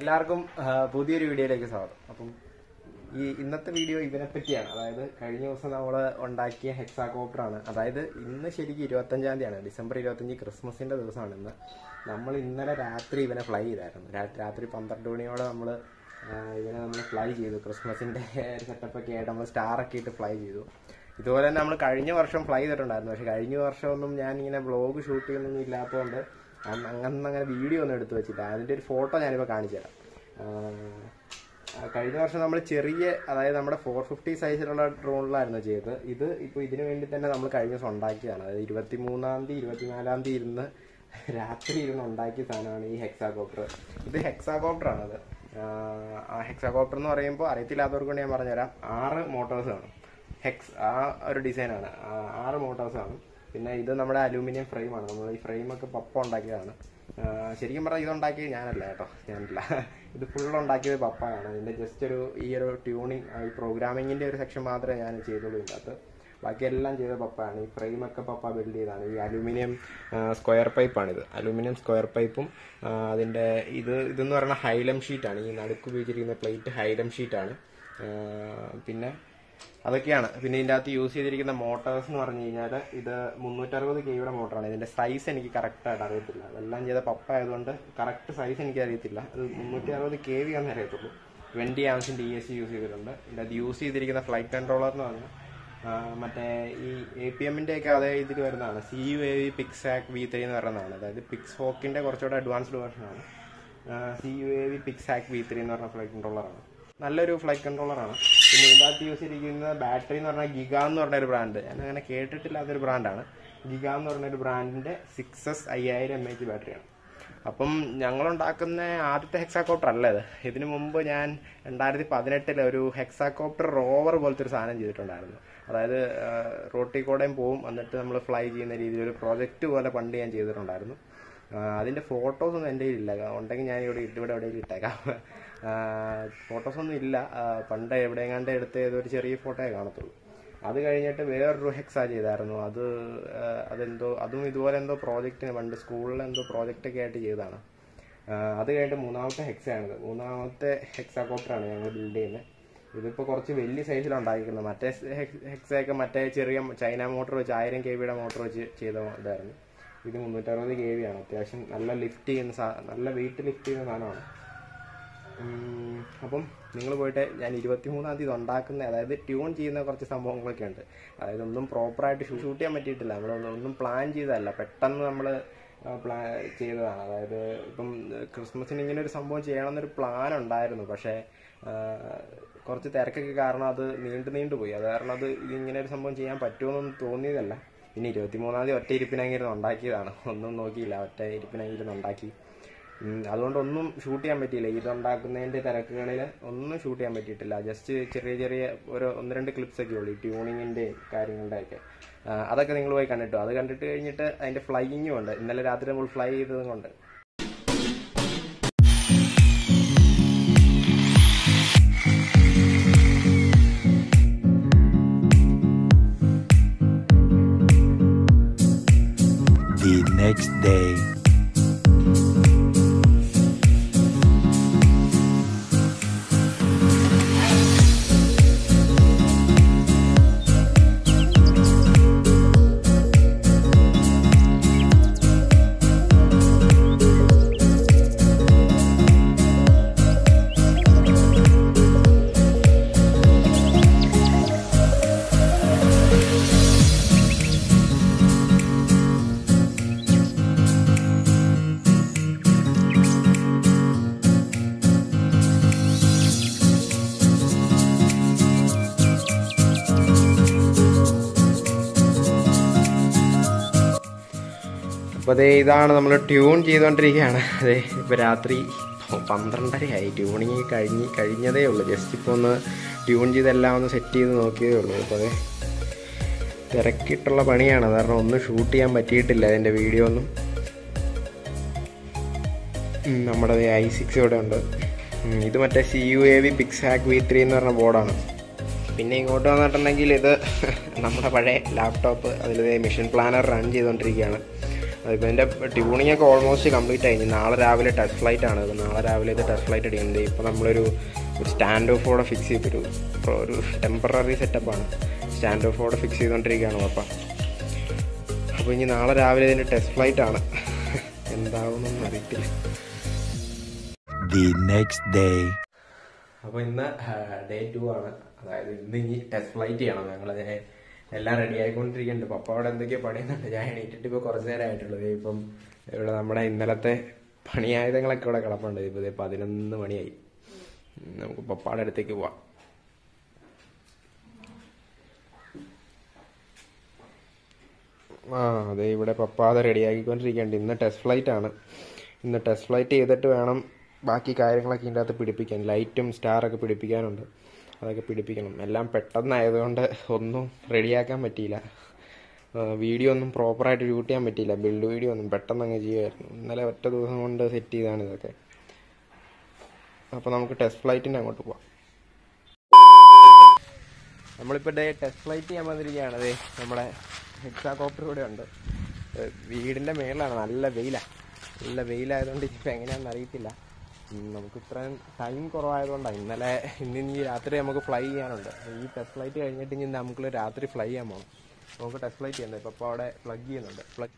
എല്ലാവർക്കും പുതിയൊരു വീഡിയോയിലേക്ക് സ്വാഗതം. അപ്പം ഈ ഇന്നത്തെ വീഡിയോ ഇതിനെ പറ്റിയാണ് അതായത് കഴിഞ്ഞ ദിവസം നമ്മൾ ഉണ്ടാക്കിയ ഹെക്സാകോപ്റ്ററാണ് അതായത് ഇന്ന് ശരിക്കും ഇരുപത്തഞ്ചാം തീയതിയാണ്. ഡിസംബർ ഇരുപത്തഞ്ച് ക്രിസ്മസിന്റെ ദിവസമാണ് ഇന്ന്. നമ്മൾ ഇന്നലെ രാത്രി ഇവനെ ഫ്ലൈ ചെയ്തായിരുന്നു. രാത്രി പന്ത്രണ്ട് മണിയോടെ നമ്മൾ ഇവനെ നമ്മൾ ഫ്ലൈ ചെയ്തു. ക്രിസ്മസിന്റെ സെറ്റപ്പ് ഒക്കെ ആയിട്ട് നമ്മൾ സ്റ്റാർ ഒക്കെ ഇട്ട് ഫ്ലൈ ചെയ്തു. ഇതുപോലെ തന്നെ നമ്മൾ കഴിഞ്ഞ വർഷം ഫ്ലൈ ചെയ്തിട്ടുണ്ടായിരുന്നു. പക്ഷെ കഴിഞ്ഞ വർഷമൊന്നും ഞാൻ ഇങ്ങനെ ബ്ലോഗ് ഷൂട്ട് ചെയ്യുന്നൊന്നും ഇല്ലാത്തതുകൊണ്ട് അങ്ങനെ അങ്ങനെ വീഡിയോ ഒന്നും എടുത്തു വെച്ചില്ല. അതിന്റെ ഒരു ഫോട്ടോ ഞാനിപ്പോൾ കാണിച്ചു തരാം കഴിഞ്ഞ വർഷം നമ്മൾ ചെറിയ അതായത് നമ്മുടെ ഫോർ ഫിഫ്റ്റി സൈസിലുള്ള ഡ്രോണിലായിരുന്നു ചെയ്തത്. ഇത് ഇപ്പോൾ ഇതിനു വേണ്ടി തന്നെ നമ്മൾ കഴിഞ്ഞ ദിവസം ഉണ്ടാക്കിയതാണ്. അതായത് ഇരുപത്തി മൂന്നാം തീയതി ഇരുപത്തിനാലാം തീയതി ഇരുന്ന് രാത്രി ഇരുന്ന് ഉണ്ടാക്കിയ സാധനമാണ് ഈ ഹെക്സാകോപ്റ്റർ ഇത് ഹെക്സാകോപ്റ്ററാണ് അത് ഹെക്സാകോപ്റ്റർ എന്ന് പറയുമ്പോൾ അറിയത്തില്ലാത്തവർക്ക് വേണ്ടി ഞാൻ പറഞ്ഞുതരാം. ആറ് മോട്ടോഴ്സ് ആണ്. ഹെക്സ് ആ ഒരു ഡിസൈനാണ് ആറ് മോട്ടോഴ്സ് ആണ്. പിന്നെ ഇത് നമ്മുടെ അലൂമിനിയം ഫ്രെയിമാണ് നമ്മൾ ഈ ഫ്രെയിമൊക്കെ പപ്പ ഉണ്ടാക്കിയതാണ്. ശരിക്കും പറഞ്ഞാൽ ഇതുണ്ടാക്കിയത് ഞാനല്ല കേട്ടോ ഞാനല്ല. ഇത് ഫുൾ ഉണ്ടാക്കിയത് പപ്പയാണ് ഇതിന്റെ ജസ്റ്റ് ഒരു ഈ ഒരു ട്യൂണിങ് ഈ പ്രോഗ്രാമിങ്ങിന്റെ ഒരു സെക്ഷൻ മാത്രമേ ഞാൻ ചെയ്തുള്ളൂ ഇതിനകത്ത്. ബാക്കിയെല്ലാം ചെയ്ത പപ്പയാണ് ഈ ഫ്രെയിമൊക്കെ പപ്പ ബിൽഡ് ചെയ്താണ് ഈ അലൂമിനിയം സ്ക്വയർ പൈപ്പാണിത് അലൂമിനിയം സ്ക്വയർ പൈപ്പും അതിന്റെ ഇത് ഇതെന്ന് പറയുന്ന ഹൈലം ഷീറ്റാണ് ഈ നടുക്ക് ഉപയോഗിച്ചിരിക്കുന്ന പ്ലേറ്റ് ഹൈലം ഷീറ്റാണ് പിന്നെ അതൊക്കെയാണ്. പിന്നെ ഇതിന്റെ അകത്ത് യൂസ് ചെയ്തിരിക്കുന്ന മോട്ടോഴ്സ് എന്ന് പറഞ്ഞു കഴിഞ്ഞാൽ ഇത് മുന്നൂറ്ററുപത് കെയുടെ മോട്ടറാണ് ഇതിന്റെ സൈസ് എനിക്ക് കറക്റ്റായിട്ട് അറിയത്തില്ല. അതെല്ലാം ചെയ്ത പപ്പ ആയതുകൊണ്ട് കറക്റ്റ് സൈസ് എനിക്ക് അറിയത്തില്ല. അത് മുന്നൂറ്റി അറുപത് കെ വി ആണെന്ന് അറിയത്തുള്ളൂ ട്വന്റി ആംസിന്റെ ഇ എസ് യൂസ് ചെയ്തിട്ടുണ്ട്. ഇതിന്റെ അത് യൂസ് ചെയ്തിരിക്കുന്ന ഫ്ലൈറ്റ് കൺട്രോളർ എന്ന് പറഞ്ഞാൽ മറ്റേ ഈ എ പി എമ്മിന്റെ ഒക്കെ അതേ ഇതിൽ വരുന്നതാണ്. C U A V Pixhawk V three എന്ന് പറയുന്നതാണ്. അതായത് പിക്സ് ഫോക്കിന്റെ കുറച്ചുകൂടെ advanced വേർഷനാണ് C U A V Pixhawk V three എന്ന് പറഞ്ഞ ഫ്ലൈറ്റ് കൺട്രോളറാണ് നല്ലൊരു ഫ്ലൈറ്റ് കൺട്രോളറാണ് പിന്നെ ഇതിനകത്ത് യൂസ് ചെയ്തിരിക്കുന്ന ബാറ്ററി എന്ന് പറഞ്ഞാൽ ഗിഗ എന്ന് പറഞ്ഞ ഒരു ബ്രാൻഡ് ഞാൻ അങ്ങനെ കേട്ടിട്ടില്ലാത്തൊരു ബ്രാൻഡാണ് ഗിഗ എന്ന് പറഞ്ഞ ഒരു ബ്രാൻഡിന്റെ സിക്സ് എസ് അയ്യായിരം എം എച്ച് ബാറ്ററിയാണ് അപ്പം ഞങ്ങളുണ്ടാക്കുന്ന ആദ്യത്തെ ഹെക്സാകോപ്റ്റർ അല്ല ഇത്. ഇതിനു മുമ്പ് ഞാൻ രണ്ടായിരത്തി പതിനെട്ടിൽ ഒരു ഹെക്സാകോപ്റ്റർ റോവർ പോലത്തെ ഒരു സാധനം ചെയ്തിട്ടുണ്ടായിരുന്നു. അതായത് റോട്ടി കൂടെയും പോവും. എന്നിട്ട് നമ്മൾ ഫ്ലൈ ചെയ്യുന്ന രീതിയിൽ ഒരു പ്രോജക്റ്റ് പോലെ പണ്ട് ഞാൻ ചെയ്തിട്ടുണ്ടായിരുന്നു. അതിന്റെ അതിന്റെ ഫോട്ടോസ് ഒന്നും എന്റെ കയ്യിലില്ല ഉണ്ടെങ്കിൽ ഞാൻ ഇവിടെ ഇവിടെ എവിടെയെങ്കിലും ഇട്ടേക്കാം. ഫോട്ടോസ് ഒന്നും ഇല്ല. പണ്ട് എവിടെയെങ്ങാണ്ട് എടുത്ത ഏതൊരു ചെറിയ ഫോട്ടോയെ കാണത്തുള്ളൂ. അത് കഴിഞ്ഞിട്ട് വേറൊരു ഹെക്സാ ചെയ്തായിരുന്നു. അത് അതെന്തോ അതും ഇതുപോലെ എന്തോ പ്രോജക്റ്റിന് പണ്ട് സ്കൂളിൽ എന്തോ പ്രോജക്റ്റൊക്കെ ആയിട്ട് ചെയ്തതാണ്. അത് കഴിഞ്ഞിട്ട് മൂന്നാമത്തെ ഹെക്സയാണിത് മൂന്നാമത്തെ ഹെക്സാകോപ്റ്ററാണ് ഞങ്ങൾ ബിൽഡ് ചെയ്യുന്നത് ഇതിപ്പോൾ കുറച്ച് വലിയ സൈസിലുണ്ടായിരിക്കുന്നത് മറ്റേ ഹെക്സയൊക്കെ മറ്റേ ചെറിയ ചൈന മോട്ടോർ വെച്ച് ആയിരം കെ വിയുടെ മോട്ടർ വെച്ച് ചെയ്ത ഇതായിരുന്നു. ഇത് മുന്നൂറ്ററുപത് കെ വി ആണ്. അത്യാവശ്യം നല്ല ലിഫ്റ്റ് ചെയ്യുന്ന നല്ല വെയിറ്റ് ലിഫ്റ്റ് ചെയ്യുന്ന സാധനമാണ്. അപ്പം നിങ്ങൾ പോയിട്ട് ഞാൻ ഇരുപത്തി മൂന്നാം തീയതി ഉണ്ടാക്കുന്ന അതായത് ട്യൂൺ ചെയ്യുന്ന കുറച്ച് സംഭവങ്ങളൊക്കെ ഉണ്ട്. അതായത് ഒന്നും പ്രോപ്പറായിട്ട് ഷൂട്ട് ചെയ്യാൻ പറ്റിയിട്ടില്ല. നമ്മൾ ഒന്നും പ്ലാൻ ചെയ്തതല്ല. പെട്ടെന്ന് നമ്മൾ പ്ലാൻ ചെയ്തതാണ്. അതായത് ഇപ്പം ക്രിസ്മസിന് ഇങ്ങനെ ഒരു സംഭവം ചെയ്യണമെന്നൊരു പ്ലാൻ ഉണ്ടായിരുന്നു. പക്ഷേ കുറച്ച് തിരക്കൊക്കെ കാരണം അത് നീണ്ടു നീണ്ടു പോയി. അത് കാരണം അത് ഇങ്ങനെ ഒരു സംഭവം ചെയ്യാൻ പറ്റുമെന്നൊന്നും തോന്നിയതല്ല. പിന്നെ ഇരുപത്തി മൂന്നാം തീയതി ഒറ്റ ഇരിപ്പിനെങ്കിലും ഉണ്ടാക്കിയതാണ്. ഒന്നും നോക്കിയില്ല. ഒറ്റ ഇരിപ്പിനെങ്കിലും ഉണ്ടാക്കി. ഉം, അതുകൊണ്ട് ഒന്നും ഷൂട്ട് ചെയ്യാൻ പറ്റിയില്ല. ഇതുണ്ടാക്കുന്നതിന്റെ തിരക്കുകളിൽ ഒന്നും ഷൂട്ട് ചെയ്യാൻ പറ്റിയിട്ടില്ല. ജസ്റ്റ് ചെറിയ ചെറിയ ഒരു ഒന്ന് രണ്ട് ക്ലിപ്സ് ഒക്കെ ഉള്ളൂ ട്യൂണിങ്ങിന്റെ കാര്യങ്ങളുടെ ഒക്കെ അതൊക്കെ നിങ്ങൾ പോയി കണ്ടിട്ടു? അത് കണ്ടിട്ട് കഴിഞ്ഞിട്ട് അതിന്റെ ഫ്ലൈയിങ്ങും ഉണ്ട്. ഇന്നലെ രാത്രി നമ്മൾ ഫ്ലൈ ചെയ്തതും കൊണ്ട്. Next day. അപ്പോൾ അതേ ഇതാണ് നമ്മൾ ട്യൂൺ ചെയ്തുകൊണ്ടിരിക്കുകയാണ് അതെ ഇപ്പോൾ രാത്രി പന്ത്രണ്ടരയായി. ട്യൂണിങ് കഴിഞ്ഞ് കഴിഞ്ഞതേ ഉള്ളൂ. ജസ്റ്റ് ഇപ്പോൾ ഒന്ന് ട്യൂൺ ചെയ്തെല്ലാം ഒന്ന് സെറ്റ് ചെയ്ത് നോക്കിയതേ ഉള്ളൂ. അപ്പോൾ അതെ തിരക്കിട്ടുള്ള പണിയാണ്. കാരണം ഒന്നും ഷൂട്ട് ചെയ്യാൻ പറ്റിയിട്ടില്ല അതിന്റെ വീഡിയോ ഒന്നും. നമ്മുടെ ഐ സിക്സ് ഇവിടെ ഉണ്ട്. ഇത് മറ്റേ C U A V Pixhawk V three എന്ന് പറഞ്ഞ ബോർഡാണ് പിന്നെ ഇങ്ങോട്ട് വന്നിട്ടുണ്ടെങ്കിൽ ഇത് നമ്മുടെ പഴയ ലാപ്ടോപ്പ് അതിൽ മിഷൻ പ്ലാനർ റൺ ചെയ്തുകൊണ്ടിരിക്കുകയാണ് അതിപ്പോൾ എന്റെ ട്യൂണിംഗ് ഒക്കെ ഓൾമോസ്റ്റ് കംപ്ലീറ്റ് ആയി. ഇനി നാളെ രാവിലെ ടെസ്റ്റ് ഫ്ലൈറ്റ് ആണ്. അപ്പോൾ നാളെ രാവിലെ ഇത് ടെസ്റ്റ് ഫ്ലൈറ്റ് അടിക്കുന്നത് ഇപ്പോൾ നമ്മളൊരു ഒരു സ്റ്റാൻഡ് ഓഫോടെ ഫിക്സ് ചെയ്തൊരു ഇപ്പോൾ ഒരു ടെമ്പററി സെറ്റപ്പാണ് സ്റ്റാൻഡ് ഓഫോടെ ഫിക്സ് ചെയ്തുകൊണ്ടിരിക്കുകയാണ് പപ്പ അപ്പോൾ ഇനി നാളെ രാവിലെ ഇതിന്റെ ടെസ്റ്റ് ഫ്ലൈറ്റ് ആണ്. എന്താവുമെന്നൊന്നും അറിയത്തില്ല. ദി നെക്സ്റ്റ് ഡേ അപ്പോൾ ഇന്ന് ഡേ ടു ആണ്. അതായത് ഇന്ന് ഇനി ടെസ്റ്റ് ഫ്ലൈറ്റ് ചെയ്യണം. ഞങ്ങൾ എല്ലാം റെഡി ആയിക്കൊണ്ടിരിക്കുന്നുണ്ട്. പപ്പ അവിടെ എന്തൊക്കെയോ പണിയുന്നുണ്ട്. ഞാൻ എണീറ്റിട്ട് ഇപ്പൊ കുറച്ച് നേരം ആയിട്ടുള്ളത് ഇപ്പം ഇവിടെ നമ്മുടെ ഇന്നലത്തെ പണിയായുധങ്ങളൊക്കെ ഇവിടെ കിടപ്പുണ്ട്. ഇപ്പോൾ ഇതേ പതിനൊന്ന് മണിയായി. നമുക്ക് പപ്പാടെ അടുത്തേക്ക് പോവാം. ആ അതെ ഇവിടെ പപ്പാത റെഡി ആക്കിക്കൊണ്ടിരിക്കുന്നുണ്ട് ഇന്ന് ടെസ്റ്റ് ഫ്ലൈറ്റ് ആണ്. ഇന്ന് ടെസ്റ്റ് ഫ്ലൈറ്റ് ചെയ്തിട്ട് വേണം ബാക്കി കാര്യങ്ങളൊക്കെ ഇതിന്റെ അകത്ത് പിടിപ്പിക്കാൻ ലൈറ്റും സ്റ്റാറൊക്കെ പിടിപ്പിക്കാനുണ്ട്. അതൊക്കെ പിടിപ്പിക്കണം എല്ലാം പെട്ടെന്നായതുകൊണ്ട് ഒന്നും റെഡിയാക്കാൻ പറ്റിയില്ല. വീഡിയോ ഒന്നും പ്രോപ്പറായിട്ട് ഷൂട്ട് ചെയ്യാൻ പറ്റിയില്ല. ബിൽഡ് വീഡിയോ ഒന്നും പെട്ടെന്ന് അങ്ങ് ചെയ്യുമായിരുന്നു. ഇന്നലെ ഒറ്റ ദിവസം കൊണ്ട് സെറ്റ് ചെയ്താണ് ഇതൊക്കെ. അപ്പോൾ നമുക്ക് ടെസ്റ്റ് ഫ്ലൈറ്റിന്റെ അങ്ങോട്ട് പോവാം. നമ്മളിപ്പോൾ ഡേ ടെസ്റ്റ് ഫ്ലൈറ്റ് ചെയ്യാൻ വന്നിരിക്കുകയാണ്. ദേ നമ്മുടെ ഹെക്സാകോപ്റ്റർ കൂടെ ഉണ്ട്. വീടിന്റെ മേളിലാണ്. നല്ല വെയിലാണ് നല്ല വെയിലായതുകൊണ്ട് ഇനിയിപ്പോൾ എങ്ങനെയാണെന്ന് അറിയത്തില്ല. നമുക്ക് ഇത്രയും ടൈം കുറവായതുകൊണ്ടാണ് ഇന്നലെ ഇന്ന് ഇനി രാത്രി നമുക്ക് ഫ്ലൈ ചെയ്യാനുണ്ട്. ഈ ടെസ്റ്റ് ഫ്ലൈറ്റ് കഴിഞ്ഞിട്ട് ഇനി നമുക്ക് രാത്രി ഫ്ലൈ ചെയ്യാൻ പോകണം നമുക്ക് ടെസ്റ്റ് ഫ്ലൈറ്റ് ചെയ്യുന്നത് ഇപ്പോൾ അവിടെ പ്ലഗ് ചെയ്യുന്നുണ്ട്. Plug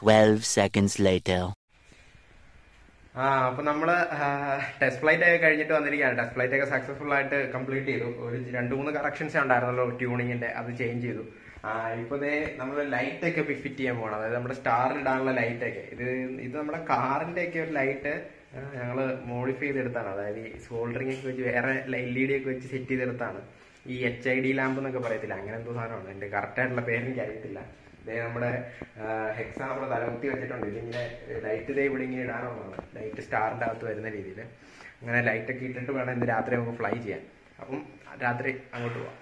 Twelve seconds later. ആ അപ്പൊ നമ്മൾ ടെസ്റ്റ് ഫ്ലൈറ്റ് ഒക്കെ കഴിഞ്ഞിട്ട് വന്നിരിക്കുകയാണ്. ടെസ്റ്റ് ഫ്ലൈറ്റ് ഒക്കെ സക്സസ്ഫുൾ ആയിട്ട് കംപ്ലീറ്റ് ചെയ്തു. ഒരു രണ്ട് മൂന്ന് കറക്ഷൻസ് ഉണ്ടായിരുന്നല്ലോ ട്യൂണിങ്ങിന്റെ അത് ചേഞ്ച് ചെയ്തു. ഇപ്പൊ നമ്മൾ ലൈറ്റ് ഒക്കെ ഫിറ്റ് ചെയ്യാൻ പോകണം അതായത് നമ്മുടെ സ്റ്റാറിൽ ഇടാനുള്ള ലൈറ്റ് ഒക്കെ. ഇത് ഇത് നമ്മുടെ കാറിന്റെ ഒക്കെ ഒരു ലൈറ്റ് ഞങ്ങൾ മോഡിഫൈ ചെയ്തെടുത്താണ്. അതായത് ഈ സോൾഡറിംഗ് ഒക്കെ വെച്ച് വേറെ എൽ ഇ ഡി ഒക്കെ വെച്ച് സെറ്റ് ചെയ്തെടുത്താണ്. ഈ എച്ച് ഐ ഡി ലാമ്പ് എന്നൊക്കെ പറയത്തില്ല? അങ്ങനെ എന്തോ സാധനമാണ്. എന്റെ കറക്റ്റ് ആയിട്ടുള്ള പേര് എനിക്ക് അറിയത്തില്ല നമ്മുടെ ഹെക്സാ നമ്മുടെ തലമുത്തി വെച്ചിട്ടുണ്ട്. ഇതിങ്ങനെ ലൈറ്റ് ഇതേ ഇവിടെ ഇങ്ങനെ ഇടാനുള്ളതാണ് ലൈറ്റ് സ്റ്റാറിന്റെ അകത്ത് വരുന്ന രീതിയിൽ അങ്ങനെ ലൈറ്റൊക്കെ ഇട്ടിട്ട് വേണം ഇന്ന് രാത്രി നമുക്ക് ഫ്ലൈ ചെയ്യാൻ. അപ്പം രാത്രി അങ്ങോട്ട് പോവാം.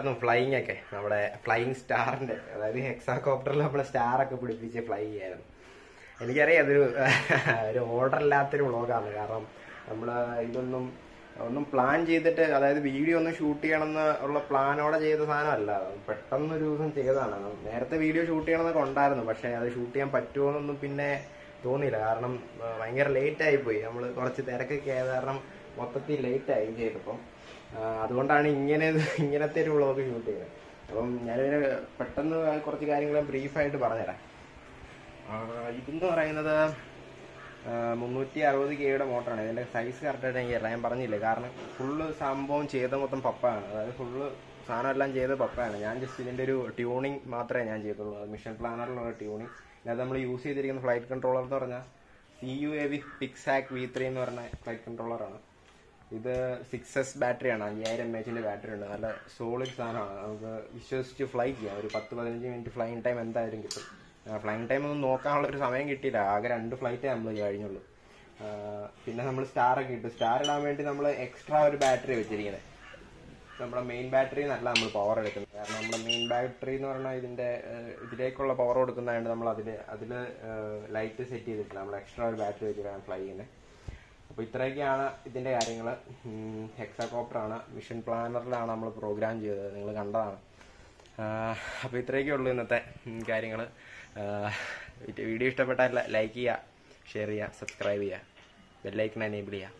കണ്ടായിരുന്നു ഫ്ലൈയിങ് ഒക്കെ. നമ്മുടെ ഫ്ലൈയിങ് സ്റ്റാറിന്റെ അതായത് ഹെക്സാകോപ്റ്ററിൽ നമ്മളെ സ്റ്റാർ ഒക്കെ പിടിപ്പിച്ച് ഫ്ലൈ ചെയ്യായിരുന്നു. എനിക്കറിയാം അതൊരു ഒരു ഓർഡർ ഇല്ലാത്തൊരു വ്ളോഗാണ് കാരണം നമ്മൾ ഇതൊന്നും ഒന്നും പ്ലാൻ ചെയ്തിട്ട് അതായത് വീഡിയോ ഒന്നും ഷൂട്ട് ചെയ്യണമെന്ന് ഉള്ള പ്ലാനോടെ ചെയ്ത സാധനമല്ല. പെട്ടെന്ന് ഒരു ദിവസം ചെയ്തതാണ്. നേരത്തെ വീഡിയോ ഷൂട്ട് ചെയ്യണമെന്നൊക്കെ ഉണ്ടായിരുന്നു. പക്ഷേ അത് ഷൂട്ട് ചെയ്യാൻ പറ്റുമോ എന്നൊന്നും പിന്നെ തോന്നിയില്ല. കാരണം ഭയങ്കര ലേറ്റ് ആയിപ്പോയി. നമ്മൾ കുറച്ച് തിരക്കൊക്കെ ആയത് കാരണം മൊത്തത്തിൽ ലേറ്റ് ആയി ചെയ്തപ്പം. അതുകൊണ്ടാണ് ഇങ്ങനെ ഇങ്ങനത്തെ ഒരു വ്ളോഗ് ഷൂട്ട് ചെയ്തത് അപ്പം ഞാനിതിന് പെട്ടെന്ന് കുറച്ച് കാര്യങ്ങൾ ബ്രീഫായിട്ട് പറഞ്ഞുതരാം. ഇതെന്ന് പറയുന്നത് മുന്നൂറ്റി അറുപത് കെയുടെ മോട്ടറാണ് ഇതിന്റെ സൈസ് കറക്റ്റായിട്ട് എനിക്ക് അറിയാം ഞാൻ പറഞ്ഞില്ല? കാരണം ഫുള്ള് സംഭവം ചെയ്ത മൊത്തം പപ്പയാണ് അതായത് ഫുള്ള് സാധനം എല്ലാം ചെയ്ത പപ്പയാണ് ഞാൻ ജസ്റ്റ് ഇതിന്റെ ഒരു ട്യൂണിങ് മാത്രമേ ഞാൻ ചെയ്തുള്ളൂ. മിഷൻ പ്ലാനറിലുള്ള ട്യൂണിങ് അതായത് നമ്മൾ യൂസ് ചെയ്തിരിക്കുന്ന ഫ്ലൈറ്റ് കൺട്രോളർ എന്ന് പറഞ്ഞാൽ C U A V Pixhawk V three എന്ന് പറഞ്ഞ ഫ്ലൈറ്റ് കൺട്രോളറാണ് ഇത് സിക്സ് എസ് ബാറ്ററിയാണ് അയ്യായിരം എം എച്ചിന്റെ ബാറ്ററി ഉണ്ട്. നല്ല സോളിഡ് സാധനമാണ്. നമുക്ക് വിശ്വസിച്ച് ഫ്ലൈ ചെയ്യാം. ഒരു പത്ത് പതിനഞ്ച് മിനിറ്റ് ഫ്ലൈങ് ടൈം എന്തായാലും കിട്ടും. ഫ്ലൈങ് ടൈം ഒന്നും നോക്കാനുള്ള ഒരു സമയം കിട്ടിയില്ല. ആകെ രണ്ട് ഫ്ലൈറ്റേ നമ്മൾ കഴിഞ്ഞുള്ളൂ. പിന്നെ നമ്മൾ സ്റ്റാർ ഒക്കെ ഇട്ടു. സ്റ്റാർ ഇടാൻ വേണ്ടി നമ്മൾ എക്സ്ട്രാ ഒരു ബാറ്ററി വെച്ചിരിക്കുന്നത് നമ്മുടെ മെയിൻ ബാറ്ററി നല്ല നമ്മൾ പവർ എടുക്കുന്നത്. കാരണം നമ്മുടെ മെയിൻ ബാറ്ററി എന്ന് പറഞ്ഞാൽ ഇതിന്റെ ഇതിലേക്കുള്ള പവർ കൊടുക്കുന്നതായത് നമ്മൾ അതിൽ അതിൽ ലൈറ്റ് സെറ്റ് ചെയ്തിട്ടില്ല. നമ്മൾ എക്സ്ട്രാ ഒരു ബാറ്ററി വെച്ചിട്ടാണ് ഫ്ലൈ ചെയ്യുന്നത് അപ്പോൾ ഇത്രയൊക്കെയാണ് ഇതിന്റെ കാര്യങ്ങൾ ഹെക്സാകോപ്റ്ററാണ് മിഷൻ പ്ലാനറിലാണ് നമ്മൾ പ്രോഗ്രാം ചെയ്തത്. നിങ്ങൾ കണ്ടതാണ്. അപ്പോൾ ഇത്രയൊക്കെ ഉള്ളൂ ഇന്നത്തെ കാര്യങ്ങൾ വീഡിയോ ഇഷ്ടപ്പെട്ടാൽ ലൈക്ക് ചെയ്യുക ഷെയർ ചെയ്യുക സബ്സ്ക്രൈബ് ചെയ്യുക. ബെല്ലൈക്കൺ എനേബിൾ ചെയ്യുക.